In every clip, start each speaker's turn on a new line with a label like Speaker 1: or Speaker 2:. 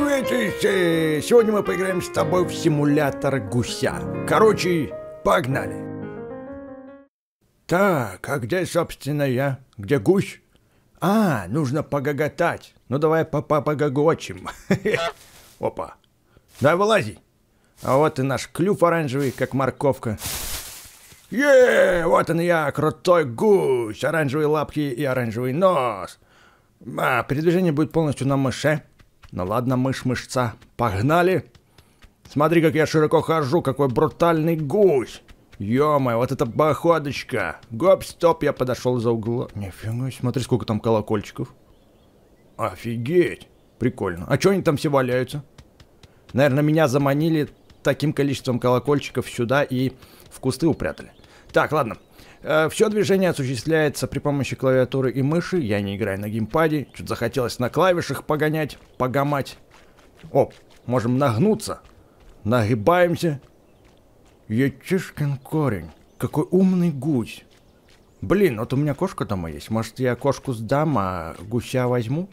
Speaker 1: Приветик! э, Сегодня мы поиграем с тобой в симулятор гуся. Короче, погнали. Так, а где, собственно, я? Где гусь? А, нужно погоготать. Ну давай -по погогочим. Опа. Давай вылази. А вот и наш клюв оранжевый, как морковка. Е, вот он я, крутой гусь, оранжевые лапки и оранжевый нос. А, передвижение будет полностью на мыше. Ну ладно, мышь-мышца, погнали. Смотри, как я широко хожу, какой брутальный гусь. ё вот это походочка. Гоп-стоп, я подошел за угол. Нифига, смотри, сколько там колокольчиков. Офигеть. Прикольно. А что они там все валяются? Наверное, меня заманили таким количеством колокольчиков сюда и в кусты упрятали. Так, ладно. Все движение осуществляется при помощи клавиатуры и мыши. Я не играю на геймпаде. Что-то захотелось на клавишах погонять, погамать. О, можем нагнуться. Нагибаемся. Ечишкин корень. Какой умный гусь. Блин, вот у меня кошка дома есть. Может, я кошку сдам, а гуся возьму?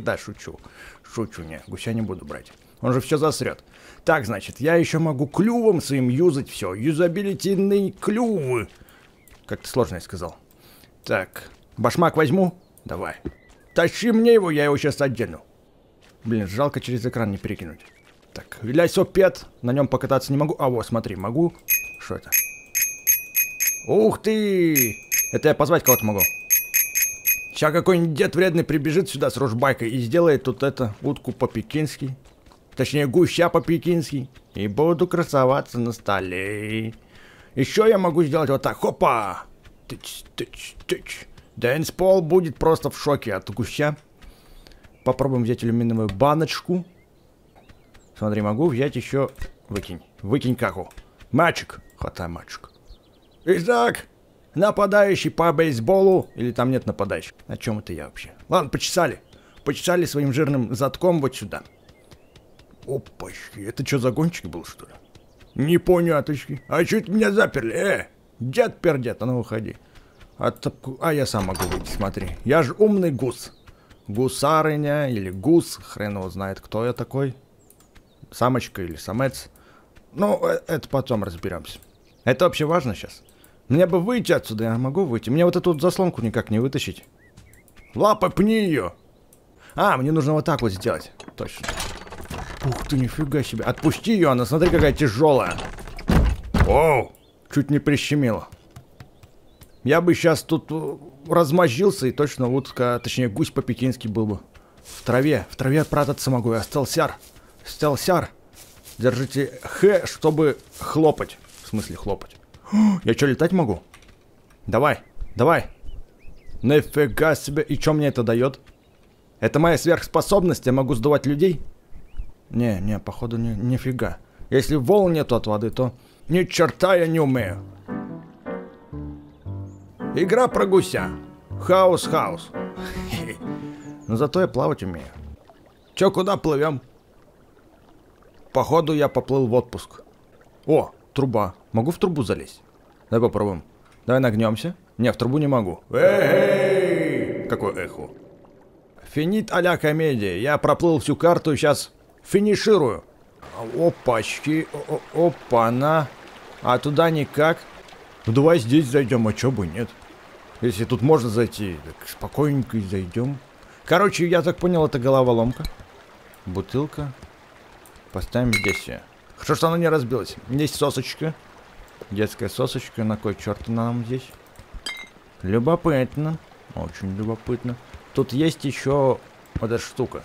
Speaker 1: Да, шучу. Шучу, не, гуся не буду брать. Он же все засрет. Так, значит, я еще могу клювом своим юзать все. Юзабилитийный клювы. Как-то сложно я сказал. Так, башмак возьму? Давай. Тащи мне его, я его сейчас одену. Блин, жалко через экран не перекинуть. Так, велосипед. На нем покататься не могу. А, вот, смотри, могу. Что это? Ух ты! Это я позвать кого-то могу. Сейчас какой-нибудь дед вредный прибежит сюда с ружбайкой и сделает тут это утку по-пекински. Точнее, гуся по-пекински. И буду красоваться на столе. Еще я могу сделать вот так. Хопа! Тыч, тыч, тыч. Дэнс-пол будет просто в шоке от гуся. Попробуем взять алюминиевую баночку. Смотри, могу взять еще... Выкинь. Выкинь каку. Мальчик. Хватай мальчик. Итак, нападающий по бейсболу. Или там нет нападающих. О чем это я вообще? Ладно, почесали. Почесали своим жирным затком вот сюда. Опачки, это что, загончик был, что ли? Непоняточки. А чуть меня заперли, э? Дед пердет, а ну уходи. А, а я сам могу выйти, смотри. Я же умный гус. Гусарыня или гус, хрен его знает, кто я такой. Самочка или самец. Ну, э, это потом разберемся. Это вообще важно сейчас? Мне бы выйти отсюда, я могу выйти. Мне вот эту вот заслонку никак не вытащить. Лапа, пни ее! А, мне нужно вот так вот сделать. Точно. Ух ты, нифига себе. Отпусти ее, она смотри, какая тяжелая. Оу, чуть не прищемила. Я бы сейчас тут э, размозжился, и точно утка, точнее гусь по-пекински был бы. В траве, в траве отпрятаться могу, я стелсяр. Стелсяр. Держите Х, чтобы хлопать. В смысле хлопать? Я что, летать могу? Давай, давай. Нифига себе, и что мне это дает? Это моя сверхспособность, я могу сдувать людей? Не, не, походу, не, нифига. Если волн нету от воды, то ни черта я не умею. Игра про гуся. Хаос-хаос. Но зато я плавать умею. Чё, куда плывем? Походу, я поплыл в отпуск. О, труба. Могу в трубу залезть? Давай попробуем. Давай нагнемся. Не, в трубу не могу. Эй! Какое эхо. Финит а комедия. Я проплыл всю карту, сейчас Финиширую. Опачки. Опа-на. А туда никак. Ну давай здесь зайдем, а чё бы нет. Если тут можно зайти, так спокойненько и зайдем. Короче, я так понял, это головоломка. Бутылка. Поставим здесь ее. Хорошо, что она не разбилась. Есть сосочка. Детская сосочка. На кой черт она нам здесь? Любопытно. Очень любопытно. Тут есть еще вот эта штука.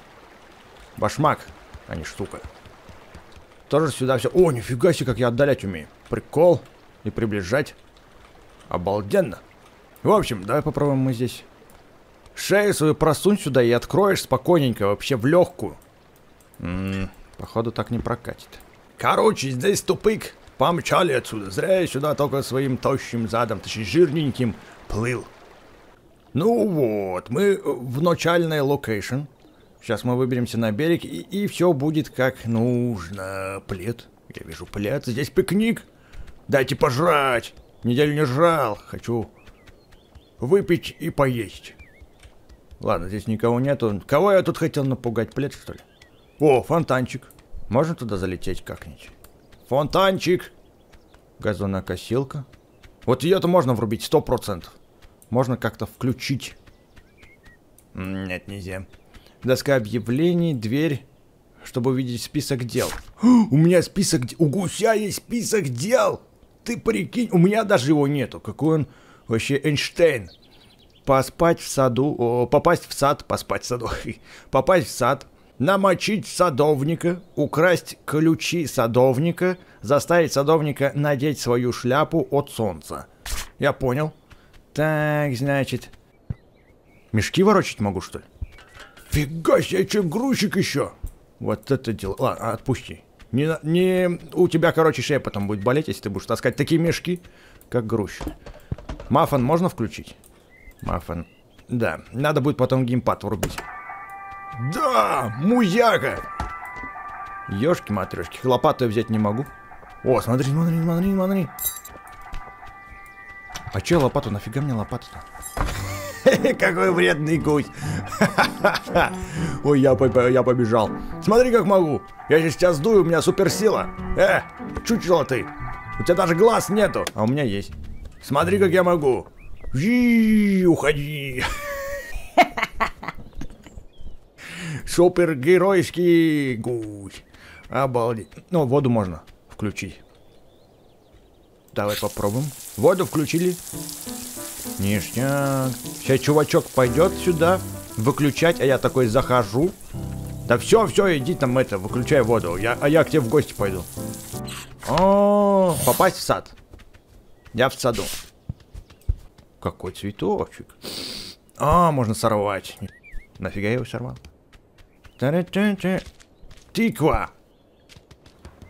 Speaker 1: Башмак а не штука. Тоже сюда все... О, нифига себе, как я отдалять умею. Прикол. И приближать. Обалденно. В общем, давай попробуем мы здесь. Шею свою просунь сюда и откроешь спокойненько, вообще в легкую. М-м, походу так не прокатит. Короче, здесь тупик. Помчали отсюда. Зря я сюда только своим тощим задом, точнее жирненьким, плыл. Ну вот, мы в начальной location. Сейчас мы выберемся на берег, и, и все будет как нужно. Плед. Я вижу плед. Здесь пикник. Дайте пожрать. Неделю не жрал. Хочу выпить и поесть. Ладно, здесь никого нету. Кого я тут хотел напугать? Плед, что ли? О, фонтанчик. Можно туда залететь как-нибудь? Фонтанчик. Газонокосилка. Вот ее-то можно врубить, сто процентов. Можно как-то включить. Нет, нельзя. Доска объявлений, дверь, чтобы увидеть список дел. У меня список... У гуся есть список дел! Ты прикинь, у меня даже его нету. Какой он вообще Эйнштейн. Поспать в саду, о, попасть в сад, поспать в саду, попасть в сад, намочить садовника, украсть ключи садовника, заставить садовника надеть свою шляпу от солнца. Я понял. Так, значит... Мешки ворочать могу, что ли? Фига себе, че грузчик еще? Вот это дело. Ладно, отпусти. Не, не... У тебя, короче, шея потом будет болеть, если ты будешь таскать такие мешки, как грузчик. Мафан можно включить? Мафан. Да, надо будет потом геймпад врубить. Да, муяга! Ёшки матрешки, лопату я взять не могу. О, смотри, смотри, смотри, смотри. А че лопату? Нафига мне лопату-то? Какой вредный гусь. Ой, я, я побежал. Смотри, как могу. Я сейчас дую, у меня суперсила. Э, чучело ты. У тебя даже глаз нету, а у меня есть. Смотри, как я могу. Жи, уходи. Супергеройский гусь. Обалдеть. Ну, воду можно включить. Давай попробуем. Воду включили. Ништяк. Сейчас чувачок пойдет сюда выключать, а я такой захожу. Да все, все, иди там это, выключай воду. Я, а я к тебе в гости пойду. О, попасть в сад. Я в саду. Какой цветочек. А, можно сорвать. Нафига я его сорвал? Тыква!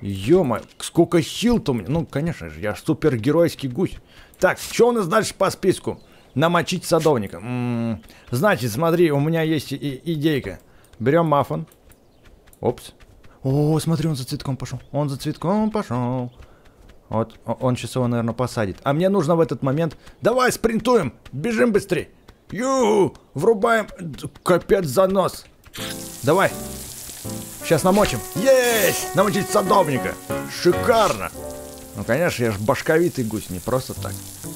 Speaker 1: ё сколько сил-то у меня. Ну, конечно же, я супергеройский гусь. Так, что у нас дальше по списку? Намочить садовника. М -м, значит, смотри, у меня есть и идейка. Берем мафон. Опс. О, смотри, он за цветком пошел. Он за цветком пошел. Вот, он сейчас его, наверное, посадит. А мне нужно в этот момент... Давай, спринтуем! Бежим быстрее! Ю, врубаем... Капец занос! Давай! Сейчас намочим. Есть! Намочить садовника. Шикарно. Ну, конечно, я ж башковитый гусь, не просто так.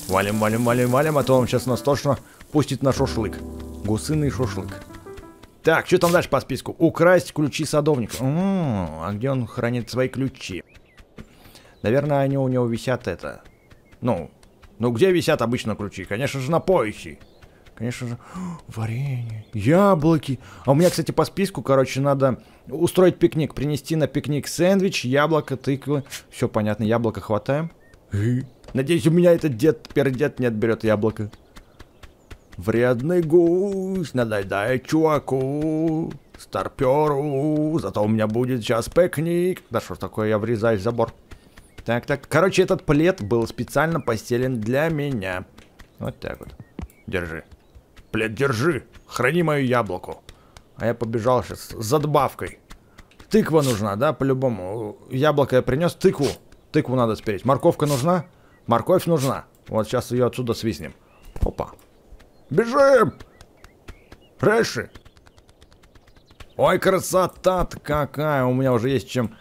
Speaker 1: Валим, валим, валим, валим, а то он сейчас нас точно пустит на шашлык. Гусыный шашлык. Так, что там дальше по списку? Украсть ключи садовника. О, а где он хранит свои ключи? Наверное, они у него висят это. Ну, ну где висят обычно ключи? Конечно же, на поясе. Конечно же, варенье, яблоки. А у меня, кстати, по списку, короче, надо устроить пикник, принести на пикник сэндвич, яблоко, тыквы. Все понятно, яблоко хватаем. Надеюсь, у меня этот дед, пердед не отберет яблоко. Вредный гусь, надай чуваку, старперу, зато у меня будет сейчас пикник. Да что ж такое, я врезаюсь в забор. Так, так, короче, этот плед был специально постелен для меня. Вот так вот. Держи. Плед, держи, храни мою яблоку. А я побежал сейчас за добавкой. Тыква нужна, да, по-любому. Яблоко я принес, тыкву. Тыкву надо спереть. Морковка нужна? Морковь нужна. Вот сейчас ее отсюда свистнем. Опа. Бежим! Рэши! Ой, красота-то какая! У меня уже есть чем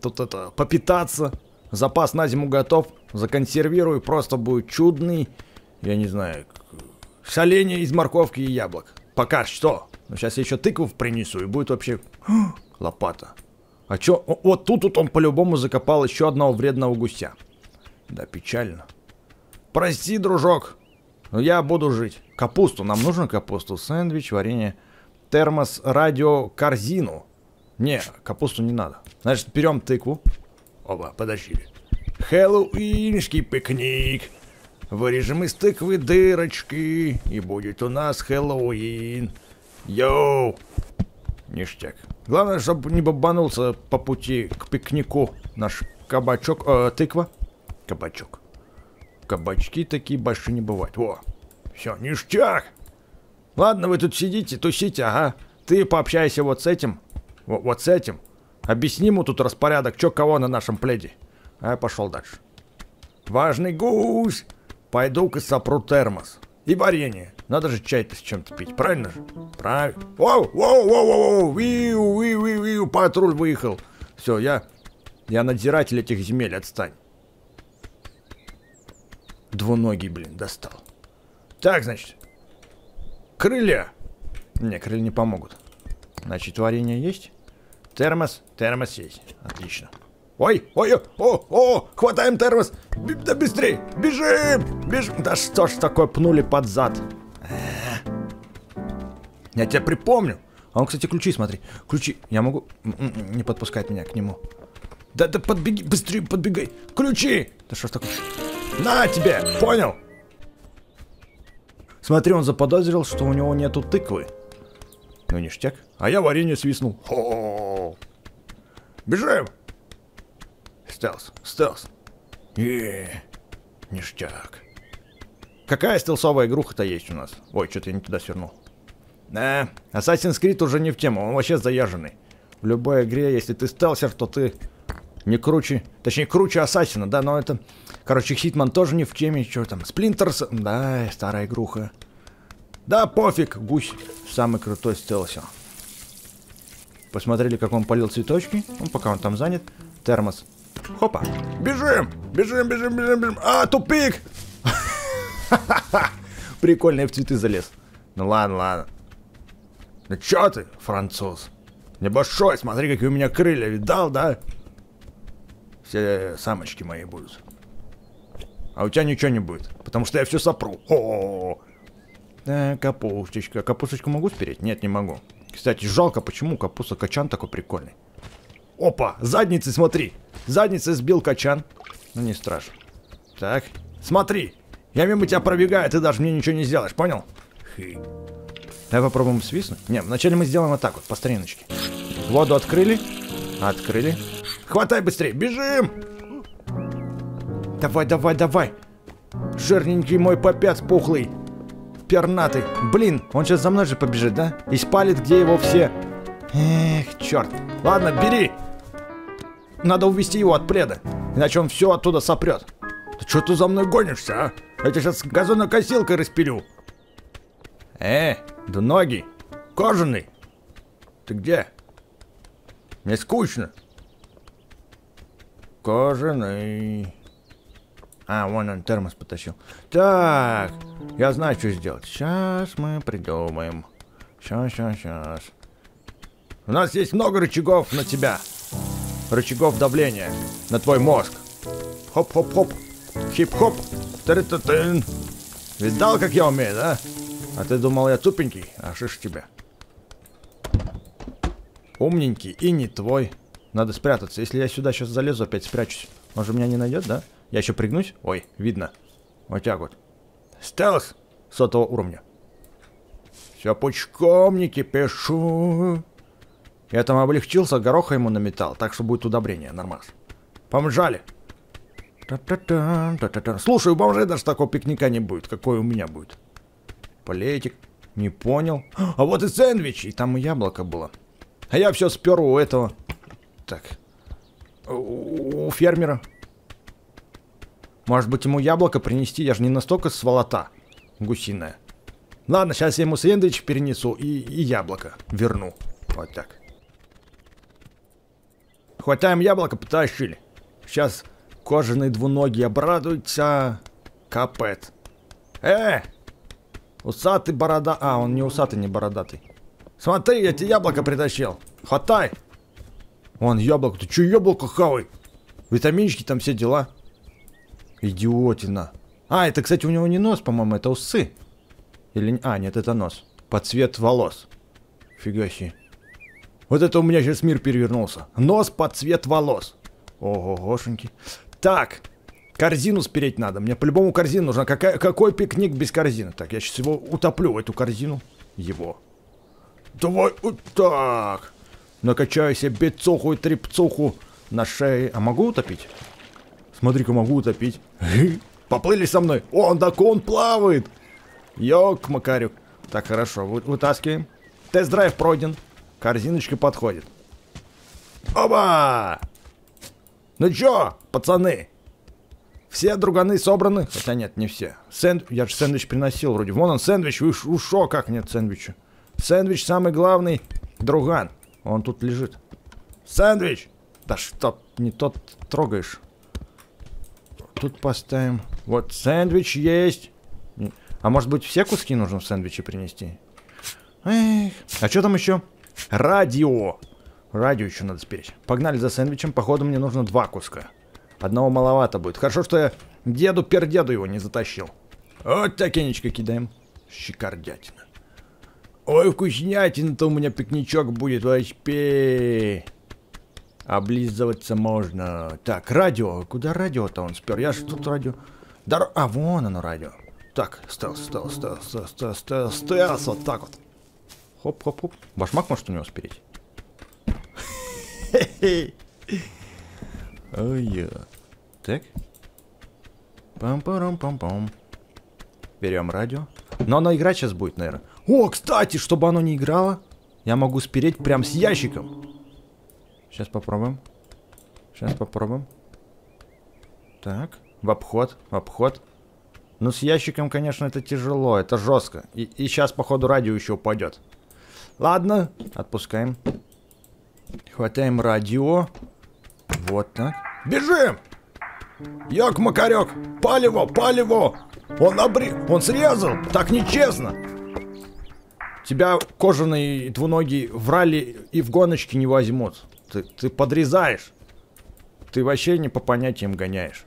Speaker 1: тут это попитаться. Запас на зиму готов. Законсервирую, просто будет чудный. Я не знаю, Соленье из морковки и яблок. Пока что. Но сейчас я еще тыкву принесу, и будет вообще... Лопата. А чё? Вот тут вот он по-любому закопал еще одного вредного гуся. Да, печально. Прости, дружок. Но я буду жить. Капусту. Нам нужно капусту. Сэндвич, варенье. Термос, радио, корзину. Не, капусту не надо. Значит, берем тыкву. Оба, подожди. Хэллоуинский пикник. Вырежем из тыквы дырочки, и будет у нас Хэллоуин. Йоу! Ништяк. Главное, чтобы не бабанулся по пути к пикнику наш кабачок, э, тыква. Кабачок. Кабачки такие большие не бывают. Во. Все, ништяк. Ладно, вы тут сидите, тусите, ага. Ты пообщайся вот с этим. Вот, вот с этим. Объясни ему тут распорядок, что кого на нашем пледе. А я пошел дальше. Важный гусь Пойду-ка сопру термос. И варенье. Надо же чай-то с чем-то пить, правильно же? Правильно. Воу, воу, воу, воу, воу, виу, виу, виу, виу. Патруль выехал. Все, я... Я надзиратель этих земель, отстань. Двуногий, блин, достал. Так, значит. Крылья. Не, крылья не помогут. Значит, варенье есть? Термос? Термос есть. Отлично. Ой, ой, о, о, хватаем термос. Б да быстрей, бежим, бежим. Да что ж такое пнули под зад. Я тебя припомню. А он, кстати, ключи, смотри. Ключи. Я могу... Не подпускать меня к нему. Да, да подбеги, быстрее подбегай. Ключи! Да что ж такое? На тебе, понял? Смотри, он заподозрил, что у него нету тыквы. Ну, ништяк. А я варенье свистнул. Хо! Бежим! Стелс, стелс. Еее, ништяк. Какая стелсовая игруха-то есть у нас? Ой, что-то я не туда свернул. Да, Assassin's Creed уже не в тему, он вообще заезженный. В любой игре, если ты стелсер, то ты не круче, точнее круче Ассасина, да, но это... Короче, Хитман тоже не в теме, что там, Сплинтерс, да, старая игруха. Да, пофиг, гусь, самый крутой стелсер. Посмотрели, как он полил цветочки, ну, пока он там занят. Термос. Хопа. Бежим, бежим, бежим, бежим, бежим. А, тупик! Прикольно, я в цветы залез. Ну ладно, ладно. Ну чё ты, француз? Небольшой, смотри, какие у меня крылья, видал, да? Все самочки мои будут. А у тебя ничего не будет, потому что я все сопру. О, -о, капусточка. Капусточку могу спереть? Нет, не могу. Кстати, жалко, почему капуста качан такой прикольный. Опа, задницы смотри. Задницы сбил качан. Ну, не страшно. Так, смотри. Я мимо тебя пробегаю, ты даже мне ничего не сделаешь, понял? Хы. Давай попробуем свистнуть. Не, вначале мы сделаем вот так вот, по стариночке. Воду открыли. Открыли. Хватай быстрее, бежим! Давай, давай, давай. Жирненький мой попец пухлый. Пернатый. Блин, он сейчас за мной же побежит, да? И спалит, где его все. Эх, черт. Ладно, бери. Надо увести его от пледа, иначе он все оттуда сопрет. Ты что ты за мной гонишься, а? Я тебя сейчас газонокосилкой распилю. Э, да ноги. Кожаный. Ты где? Мне скучно. Кожаный. А, вон он термос потащил. Так, я знаю, что сделать. Сейчас мы придумаем. Сейчас, сейчас, сейчас. У нас есть много рычагов на тебя. Рычагов давления. На твой мозг. Хоп-хоп-хоп. Хип-хоп. Тыры-ты-тын. Видал, как я умею, да? А ты думал, я тупенький? А шиш тебя. Умненький и не твой. Надо спрятаться. Если я сюда сейчас залезу, опять спрячусь. Он же меня не найдет, да? Я еще пригнусь? Ой, видно. Вот так вот. Стелс сотого уровня. Все пучком не кипишу. Я там облегчился, гороха ему наметал, так что будет удобрение, нормально. Помжали. Та -та -та, та -та -та. Слушай, у бомжей даже такого пикника не будет, какой у меня будет. Полетик. Не понял. А вот и сэндвич, и там и яблоко было. А я все спер у этого. Так. У, у фермера. Может быть ему яблоко принести? Я же не настолько сволота гусиная. Ладно, сейчас я ему сэндвич перенесу и, и яблоко верну. Вот так. Хватаем яблоко, потащили. Сейчас кожаные двуногие обрадуются. Капет. Э! Усатый борода... А, он не усатый, не бородатый. Смотри, я тебе яблоко притащил. Хватай. Вон, яблоко. Ты че яблоко хавай? Витаминчики, там все дела. Идиотина. А, это, кстати, у него не нос, по-моему, это усы. Или... А, нет, это нос. Под цвет волос. Фига себе. Вот это у меня сейчас мир перевернулся. Нос под цвет волос. Ого-гошеньки. Так, корзину спереть надо. Мне по-любому корзина нужна. Какая, какой пикник без корзины? Так, я сейчас его утоплю в эту корзину. Его. Давай вот так. Накачаю себе бицуху и трепцуху на шее. А могу утопить? Смотри-ка, могу утопить. Поплыли со мной. Он, так он плавает. Ёк, Макарюк. Так, хорошо, вытаскиваем. Тест-драйв пройден. Корзиночка подходит. Оба! Ну чё, пацаны? Все друганы собраны? Хотя нет, не все. Сэнд... Я же сэндвич приносил вроде. Вон он, сэндвич. Вы ушо, как нет сэндвича? Сэндвич самый главный друган. Он тут лежит. Сэндвич! Да что, не тот трогаешь. Тут поставим. Вот сэндвич есть. А может быть все куски нужно в сэндвиче принести? Эх. А что там еще? Радио. Радио еще надо спереть. Погнали за сэндвичем. Походу мне нужно два куска. Одного маловато будет. Хорошо, что я деду-пердеду его не затащил. Вот такенечко кидаем. Щекордятина. Ой, вкуснятина-то у меня пикничок будет вообще. Облизываться можно. Так, радио. Куда радио-то он спер? Я же тут радио... Дор... А, вон оно радио. Так, стелс, стелс, стелс, стелс, стелс, стелс, вот так вот. Хоп-хоп-хоп. Башмак может у него спереть? Ой, Так. Пам-парам-пам-пам. Берем радио. Но оно играть сейчас будет, наверное. О, кстати, чтобы оно не играло, я могу спереть прям с ящиком. Сейчас попробуем. Сейчас попробуем. Так, в обход, в обход. Ну, с ящиком, конечно, это тяжело, это жестко. И, и сейчас, походу, радио еще упадет. Ладно, отпускаем. Хватаем радио. Вот так. Бежим! Як Макарек! Палево, палево! Он обри... Он срезал! Так нечестно! Тебя кожаные двуногие врали и в гоночке не возьмут. Ты, ты подрезаешь. Ты вообще не по понятиям гоняешь.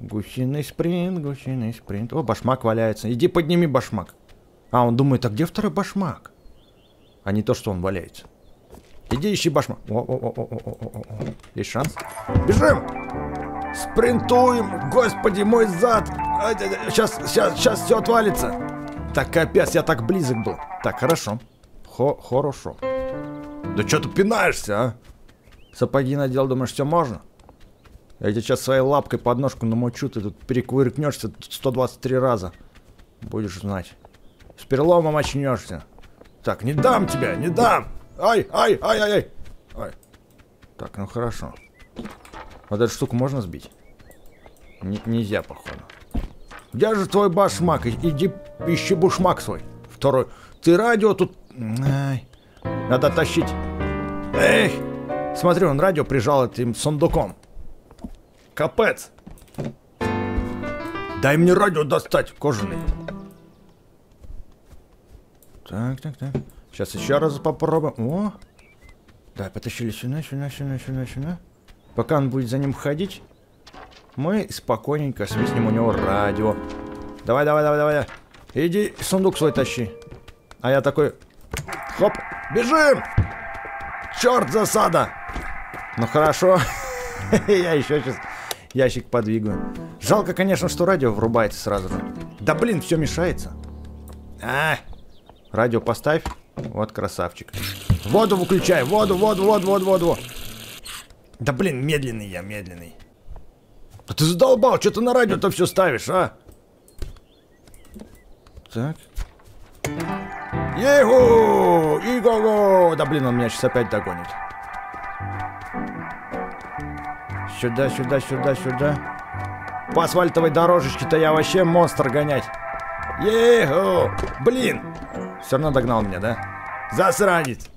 Speaker 1: Гусиный спринт, гусиный спринт. О, башмак валяется. Иди подними башмак. А, он думает, а где второй башмак? А не то, что он валяется. Иди ищи башмак. О, о, о, о, о, о, о. Есть шанс? Бежим! Спринтуем! Господи, мой зад! Сейчас, сейчас, сейчас все отвалится. Так, капец, я так близок был. Так, хорошо. Хо хорошо. Да что ты пинаешься, а? Сапоги надел, думаешь, все можно? Я тебе сейчас своей лапкой под ножку намочу, ты тут перекувыркнешься 123 раза. Будешь знать. С переломом очнешься. Так, не дам тебя, не дам! Ай, ай, ай, ай, ай! Ай. Так, ну хорошо. Вот эту штуку можно сбить? Н нельзя, походу. Где же твой башмак? Иди ищи бушмак свой. Второй. Ты радио тут... Ай. Надо тащить. Эх! Смотри, он радио прижал этим сундуком. Капец! Дай мне радио достать, кожаный. Так, так, так. Сейчас еще раз попробуем. О! Да, потащили сюда, сюда, сюда, сюда, сюда. Пока он будет за ним ходить, мы спокойненько свистнем у него радио. Давай, давай, давай, давай. Иди сундук свой тащи. А я такой... Хоп, бежим! Черт, засада! Ну хорошо. я еще сейчас ящик подвигаю. Жалко, конечно, что радио врубается сразу же. Да блин, все мешается. А, радио поставь. Вот красавчик. Воду выключай, воду, воду, воду, воду, воду. Да блин, медленный я, медленный. Да ты задолбал, что ты на радио-то все ставишь, а? Так. Егу! Иго-го! Да блин, он меня сейчас опять догонит. Сюда, сюда, сюда, сюда. По асфальтовой дорожечке-то я вообще монстр гонять. Егу! Блин! Все равно догнал меня, да? Засранец!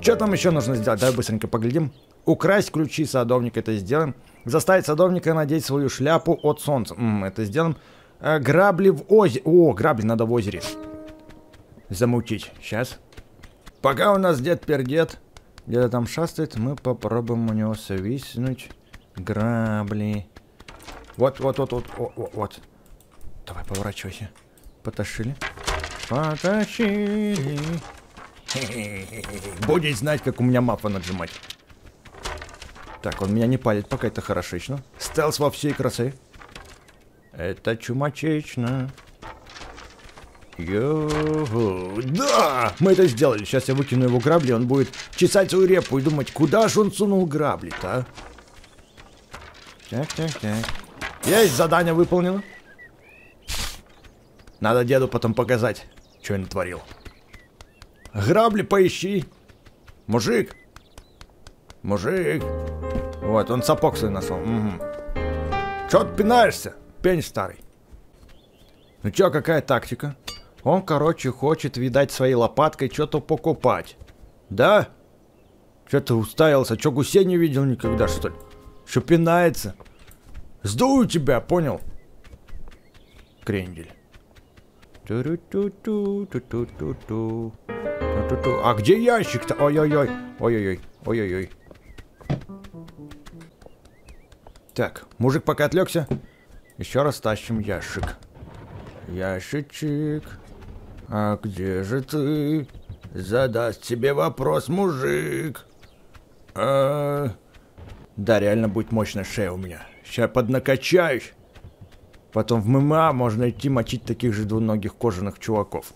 Speaker 1: Что там еще нужно сделать? Давай быстренько поглядим. Украсть ключи садовника, это сделаем. Заставить садовника надеть свою шляпу от солнца. М -м, это сделаем. А, грабли в озере. О, грабли надо в озере. Замутить. Сейчас. Пока у нас дед-пердед где-то там шастает, мы попробуем у него свистнуть грабли. Вот, вот, вот, вот, вот, вот. Давай, поворачивайся. Потащили. Потащили. Будет знать, как у меня мапа наджимать. Так, он меня не палит, пока это хорошечно. Стелс во всей красе. Это чумачечно. Йо, да! Мы это сделали. Сейчас я выкину его грабли, он будет чесать свою репу и думать, куда же он сунул грабли-то, а? Так, так, так. Есть, задание выполнено. Надо деду потом показать, что я натворил. Грабли поищи. Мужик. Мужик. Вот, он сапог свой нашел. Угу. Чё ты пинаешься, пень старый? Ну чё, какая тактика? Он, короче, хочет, видать, своей лопаткой что-то покупать. Да? Че ты уставился? Че гусей не видел никогда, что ли? Что пинается? Сдую тебя, понял? Крендель. А где ящик-то? Ой-ой-ой. Ой-ой-ой. Ой-ой-ой. Так, мужик пока отвлекся. Еще раз тащим ящик. Ящичек. А где же ты? Задаст тебе вопрос, мужик. А... Да, реально будет мощная шея у меня. Сейчас поднакачаюсь. Потом в ММА можно идти мочить таких же двуногих кожаных чуваков.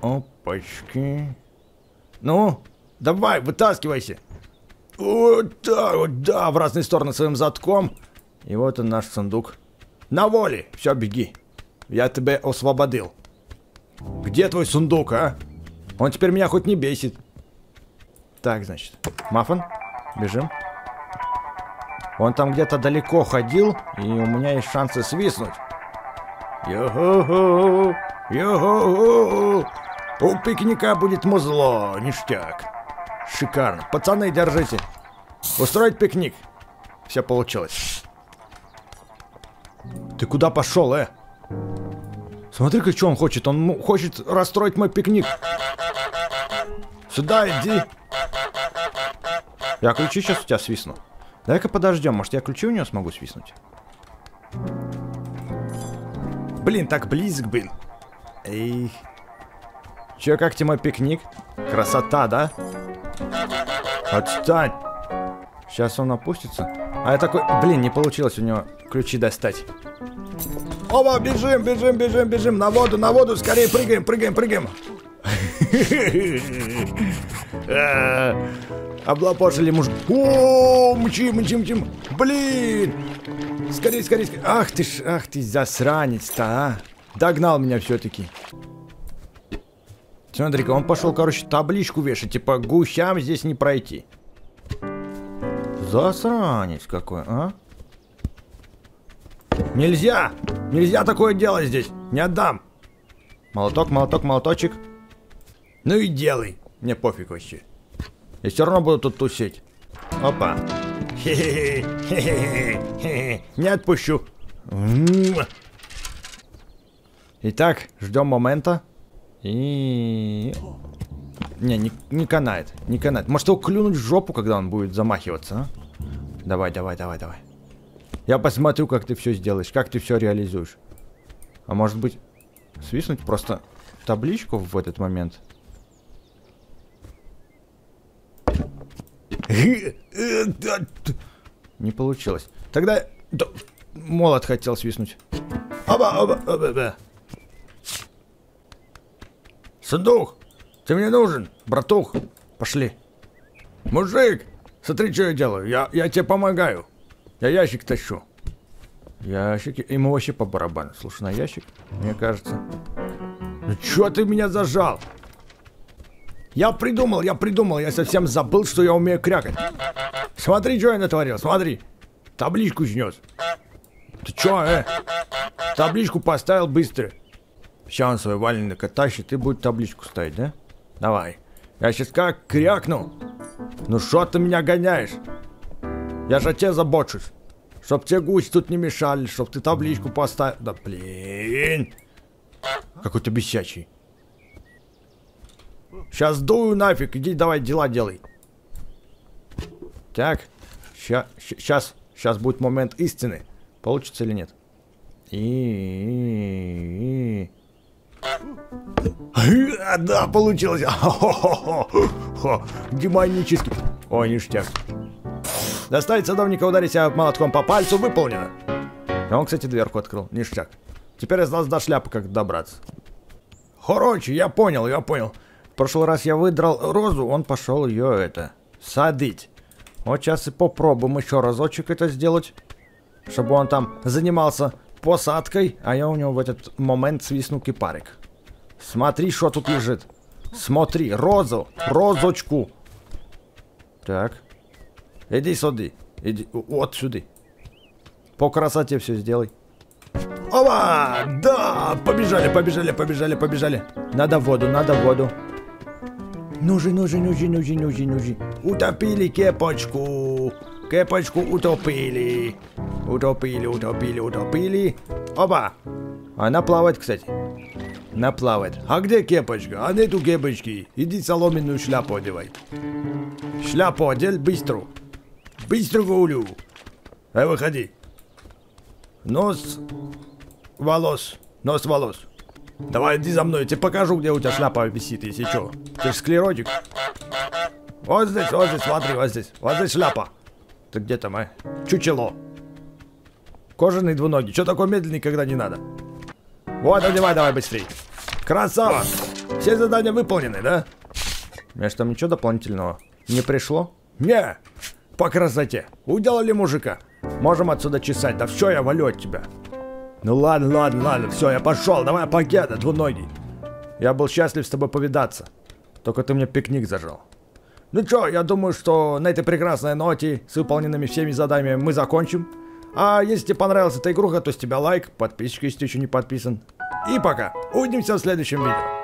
Speaker 1: Опачки. Ну, давай, вытаскивайся. Вот так вот, да, в разные стороны своим затком. И вот он наш сундук. На воле, все, беги. Я тебя освободил. Где твой сундук, а? Он теперь меня хоть не бесит. Так, значит, Маффин, бежим. Он там где-то далеко ходил, и у меня есть шансы свистнуть. Йо-хо-хо, йо-хо-хо. У пикника будет музло, ништяк. Шикарно. Пацаны, держите. Устроить пикник. Все получилось. Ты куда пошел, э? Смотри-ка, что он хочет. Он хочет расстроить мой пикник. Сюда иди. Я ключи сейчас у тебя свистну. Давай-ка подождем, может я ключи у него смогу свистнуть? Блин, так близок был. Эй. Че, как тебе мой пикник? Красота, да? Отстань! Сейчас он опустится. А я такой... Блин, не получилось у него ключи достать. Оба, бежим, бежим, бежим, бежим. На воду, на воду, скорее прыгаем, прыгаем, прыгаем. Облапошили муж. О, мчим, мчим, мчим. Блин. Скорее, скорее, скорее. Ах ты ж, ах ты засранец-то, а. Догнал меня все-таки. Смотри-ка, он пошел, короче, табличку вешать. Типа, гусям здесь не пройти. Засранец какой, а? Нельзя! Нельзя такое делать здесь! Не отдам! Молоток, молоток, молоточек. Ну и делай. Мне пофиг вообще. Я все равно буду тут тусить. Опа. Не отпущу. Итак, ждем момента. И... Не, не, не канает, не канает. Может его клюнуть в жопу, когда он будет замахиваться, а? Давай, давай, давай, давай. Я посмотрю, как ты все сделаешь, как ты все реализуешь. А может быть, свистнуть просто табличку в этот момент? Не получилось. Тогда молот хотел свистнуть. Оба, оба, оба, оба. Сундук, ты мне нужен, братух. Пошли. Мужик, смотри, что я делаю. Я, я тебе помогаю. Я ящик тащу. Ящики. Ему вообще по барабану. Слушай, на ящик, мне кажется. Ну чё ты меня зажал? Я придумал, я придумал, я совсем забыл, что я умею крякать. Смотри, что я натворил, смотри. Табличку снес. Ты чё, э? Табличку поставил быстро. Сейчас он свой валенок оттащит и будет табличку ставить, да? Давай. Я сейчас как крякну. Ну что ты меня гоняешь? Я же о тебе забочусь. Чтоб тебе гусь тут не мешали, чтоб ты табличку поставил. Да блин. Какой-то бесячий. Сейчас дую нафиг, иди давай дела делай. Так, сейчас, сейчас будет момент истины. Получится или нет? И... Да, получилось. Демонический. О, ништяк. Доставить садовника, ударить себя молотком по пальцу, выполнено. Он, кстати, дверку открыл. Ништяк. Теперь осталось до шляпы как добраться. Короче, я понял, я понял прошлый раз я выдрал розу, он пошел ее это, садить. Вот сейчас и попробуем еще разочек это сделать, чтобы он там занимался посадкой, а я у него в этот момент свистну кипарик. Смотри, что тут лежит. Смотри, розу, розочку. Так. Иди сюда. Иди, вот сюда. По красоте все сделай. Ова! Да! Побежали, побежали, побежали, побежали. Надо воду, надо воду. Нужи, нужи, нужи, нужи, нужи, нужи. Утопили кепочку. Кепочку утопили. Утопили, утопили, утопили. Опа. Она плавает, кстати. Она плавает. А где кепочка? А нету кепочки. Иди соломенную шляпу одевай. Шляпу одел быстро. Быстро гулю. Эй, выходи. Нос волос. Нос волос. Давай, иди за мной, я тебе покажу, где у тебя шляпа висит, если что. Ты же склеротик. Вот здесь, вот здесь, смотри, вот здесь. Вот здесь шляпа. Ты где там, а? Чучело. Кожаный двуногий. Что такой медленный, когда не надо? Вот, одевай давай быстрей. Красава! Все задания выполнены, да? Между там ничего дополнительного не пришло? Не, по красоте. Уделали мужика. Можем отсюда чесать. Да все, я валю от тебя. Ну ладно, ладно, ладно, все, я пошел. Давай пакета, двуногий. Я был счастлив с тобой повидаться. Только ты мне пикник зажал. Ну что, я думаю, что на этой прекрасной ноте с выполненными всеми заданиями мы закончим. А если тебе понравилась эта игруха, то с тебя лайк, подписчик, если ты еще не подписан. И пока. Увидимся в следующем видео.